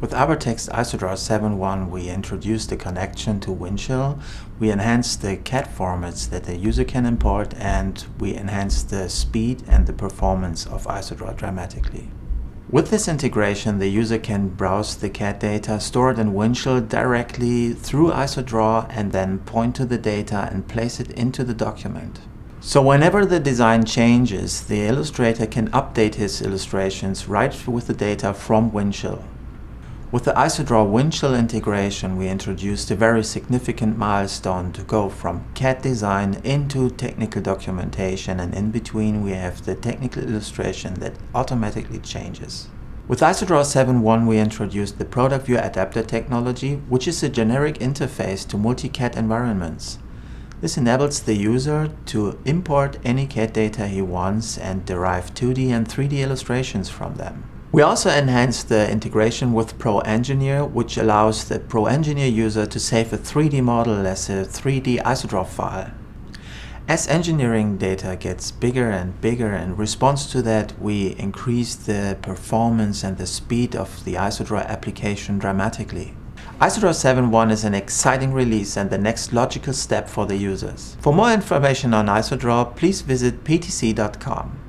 With Arbortext IsoDraw 7.1 we introduced the connection to Windchill, we enhanced the CAD formats that the user can import and we enhanced the speed and the performance of IsoDraw dramatically. With this integration the user can browse the CAD data stored in Windchill directly through IsoDraw and then point to the data and place it into the document. So whenever the design changes, the illustrator can update his illustrations right with the data from Windchill. With the IsoDraw Windchill integration, we introduced a very significant milestone to go from CAD design into technical documentation and in between we have the technical illustration that automatically changes. With IsoDraw 7.1 we introduced the Product View Adapter technology, which is a generic interface to multi-CAD environments. This enables the user to import any CAD data he wants and derive 2D and 3D illustrations from them. We also enhanced the integration with Pro Engineer, which allows the Pro Engineer user to save a 3D model as a 3D IsoDraw file. As engineering data gets bigger and bigger in response to that we increase the performance and the speed of the IsoDraw application dramatically. IsoDraw 7.1 is an exciting release and the next logical step for the users. For more information on IsoDraw, please visit ptc.com.